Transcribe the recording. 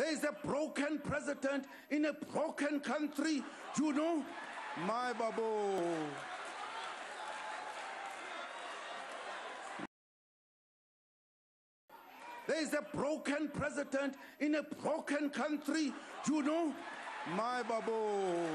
There is a broken president in a broken country. You know, my babo. There is a broken president in a broken country. You know, my bubble.